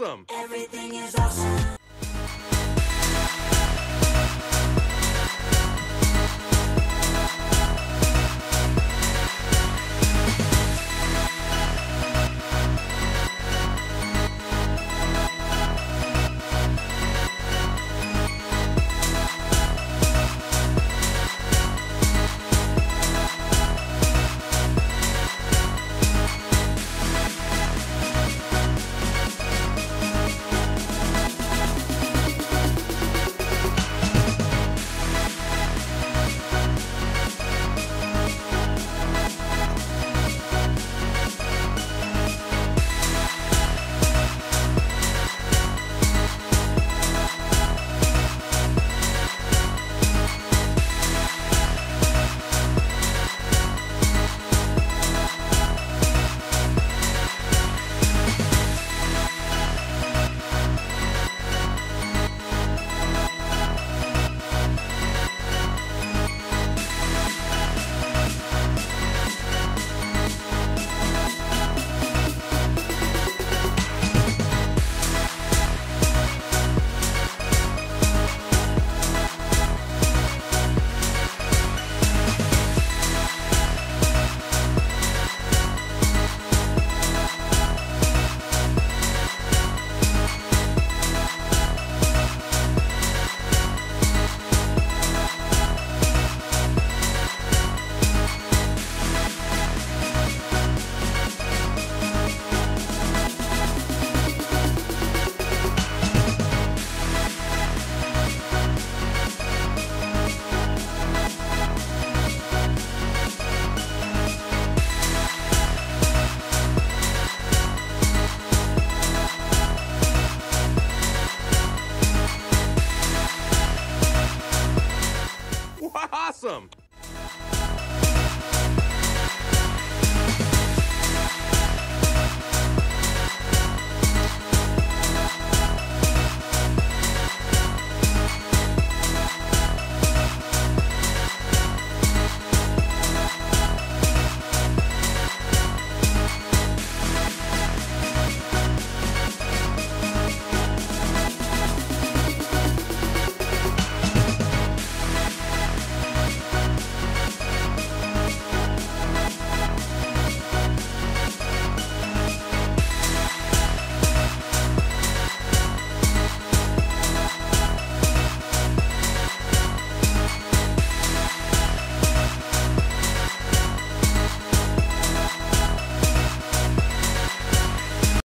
Awesome! Everything is awesome. Awesome!